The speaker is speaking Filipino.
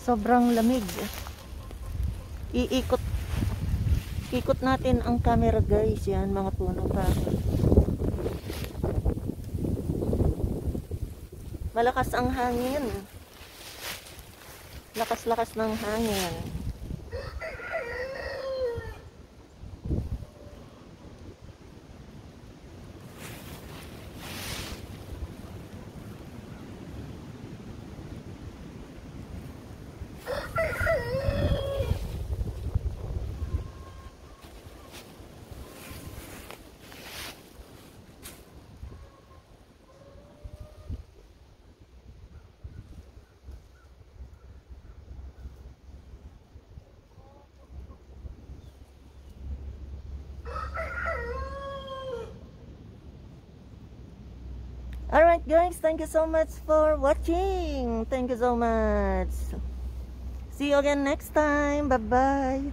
Sobrang lamig. Iikot ikot natin ang camera guys. Yan, mga punong kahoy. Malakas ang hangin. Lakas-lakas ng hangin. Alright guys, thank you so much for watching. Thank you so much. See you again next time. Bye-bye.